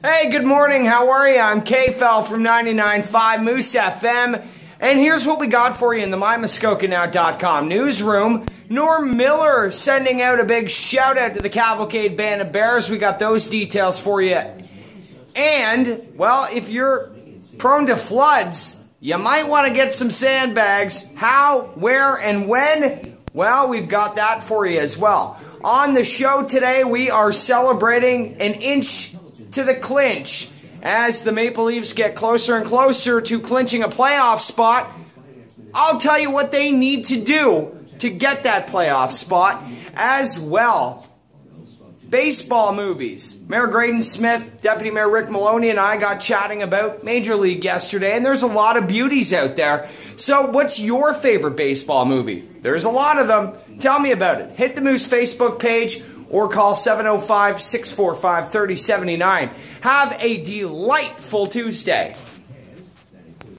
Hey, good morning. How are you? I'm K-Fel from 99.5 Moose FM. And here's what we got for you in the MyMuskokaNow.com newsroom. Norm Miller sending out a big shout out to the Cavalcade Band of Bears. We got those details for you. And, well, if you're prone to floods, you might want to get some sandbags. How, where, and when? Well, we've got that for you as well. On the show today, we are celebrating an inch to the clinch as the Maple Leafs get closer and closer to clinching a playoff spot. I'll tell you what they need to do to get that playoff spot as well. Baseball movies. Mayor Graydon Smith, Deputy Mayor Rick Maloney, and I got chatting about Major League yesterday, and there's a lot of beauties out there. So, what's your favorite baseball movie? There's a lot of them. Tell me about it. Hit the Moose Facebook page or call 705 645 3079. Have a delightful Tuesday.